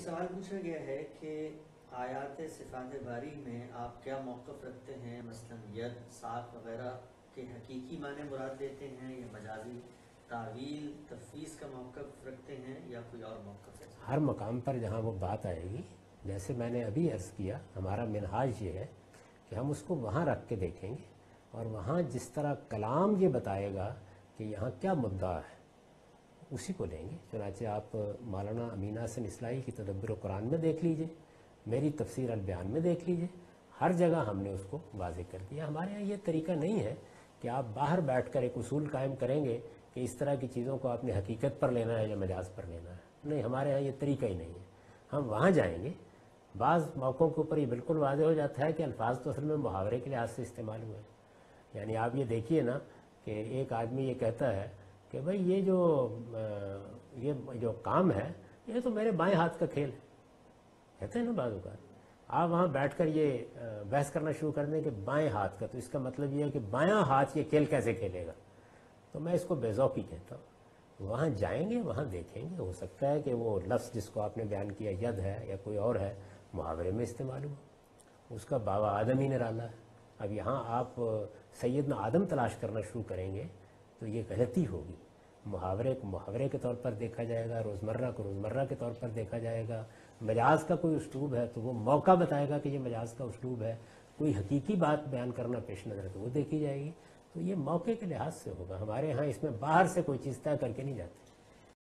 سوال پوچھا گیا ہے کہ آیات صفات باری میں آپ کیا موقف رکھتے ہیں؟ مثلا ید ساتھ وغیرہ کے حقیقی معنی مراد لیتے ہیں یا مجازی تعویل، تفویض کا موقف رکھتے ہیں یا کوئی اور موقف ہے؟ ہر مقام پر جہاں وہ بات آئے گی، جیسے میں نے ابھی عرض کیا، ہمارا منہاج یہ ہے کہ ہم اس کو وہاں رکھ کے دیکھیں گے اور وہاں جس طرح کلام یہ بتائے گا کہ یہاں کیا مدعا ہے۔ اسی کو لیں گے۔ چنانچہ آپ، مولانا امین حسن اصلاحی کی تدبر و قرآن میں دیکھ لیجیے، میری تفسیر البیان میں دیکھ لیجیے۔ ہر جگہ ہم نے اس کو واضح کر دیا۔ ہمارے یہاں یہ طریقہ نہیں ہے کہ آپ باہر بیٹھ کر ایک اصول قائم کریں گے کہ اس طرح کی چیزوں کو آپ نے حقیقت پر لینا ہے یا مجاز پر لینا ہے۔ نہیں، ہمارے یہاں یہ طریقہ ہی نہیں ہے۔ ہم وہاں جائیں گے۔ بعض موقعوں کے اوپر یہ بالکل واضح ہو جاتا ہے کہ الفاظ تو اصل میں محاورے کے لحاظ سے استعمال ہوئے۔ ہیں یعنی آپ یہ دیکھیے نا کہ ایک آدمی یہ کہتا ہے کہ بھائی یہ جو یہ جو کام ہے، یہ تو میرے بائیں ہاتھ کا کھیل ہے۔ کہتے ہیں نا بعض اوقات، آپ وہاں بیٹھ کر یہ بحث کرنا شروع کر دیں کہ بائیں ہاتھ کا، تو اس کا مطلب یہ ہے کہ بایاں ہاتھ یہ کھیل کیسے کھیلے گا؟ تو میں اس کو بے ذوقی کہتا ہوں۔ وہاں جائیں گے، وہاں دیکھیں گے، ہو سکتا ہے کہ وہ لفظ جس کو آپ نے بیان کیا، ید ہے یا کوئی اور ہے، محاورے میں استعمال ہوا اس کا بابا آدم ہی نرالا ہے اب یہاں آپ سیدنا آدم تلاش کرنا شروع کریں گے تو یہ غلطی ہوگی۔ محاورے کو محاورے کے طور پر دیکھا جائے گا، روزمرہ کو روزمرہ کے طور پر دیکھا جائے گا۔ مجاز کا کوئی اسلوب ہے تو وہ موقع بتائے گا کہ یہ مجاز کا اسلوب ہے۔ کوئی حقیقی بات بیان کرنا پیش نظر ہے تو وہ دیکھی جائے گی۔ تو یہ موقع کے لحاظ سے ہوگا۔ ہمارے ہاں اس میں باہر سے کوئی چیز طے کر کے نہیں جاتے